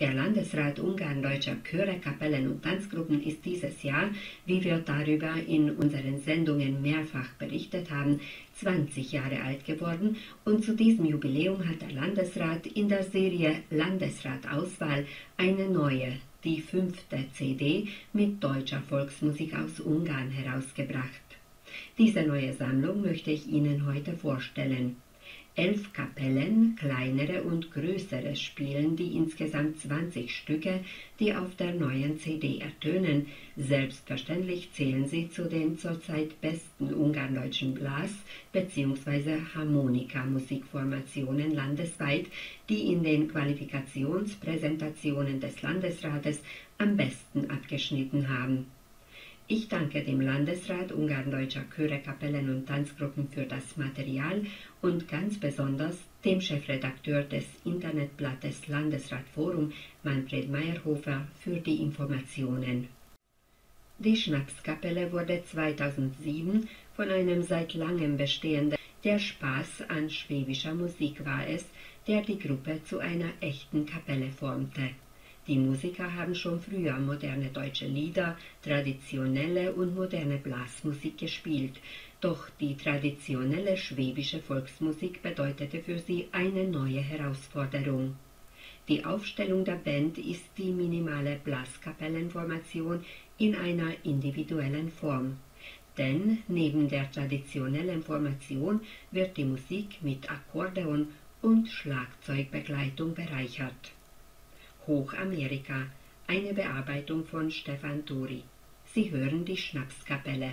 Der Landesrat Ungarn-Deutscher Chöre, Kapellen und Tanzgruppen ist dieses Jahr, wie wir darüber in unseren Sendungen mehrfach berichtet haben, 20 Jahre alt geworden und zu diesem Jubiläum hat der Landesrat in der Serie Landesrat Auswahl eine neue, die fünfte CD mit deutscher Volksmusik aus Ungarn herausgebracht. Diese neue Sammlung möchte ich Ihnen heute vorstellen. Elf Kapellen, kleinere und größere, spielen die insgesamt 20 Stücke, die auf der neuen CD ertönen. Selbstverständlich zählen sie zu den zurzeit besten ungarndeutschen Blas- bzw. Harmonika-Musikformationen landesweit, die in den Qualifikationspräsentationen des Landesrates am besten abgeschnitten haben. Ich danke dem Landesrat Ungarn-Deutscher Chöre, Kapellen und Tanzgruppen für das Material und ganz besonders dem Chefredakteur des Internetblattes Landesrat Forum, Manfred Meyerhofer, für die Informationen. Die Schnapskapelle wurde 2007 von einem seit langem bestehenden Der Spaß an schwäbischer Musik war es, der die Gruppe zu einer echten Kapelle formte. Die Musiker haben schon früher moderne deutsche Lieder, traditionelle und moderne Blasmusik gespielt, doch die traditionelle schwäbische Volksmusik bedeutete für sie eine neue Herausforderung. Die Aufstellung der Band ist die minimale Blaskapellenformation in einer individuellen Form. Denn neben der traditionellen Formation wird die Musik mit Akkordeon und Schlagzeugbegleitung bereichert. Hochamerika, eine Bearbeitung von Stefan Turi. Sie hören die Schnapskapelle.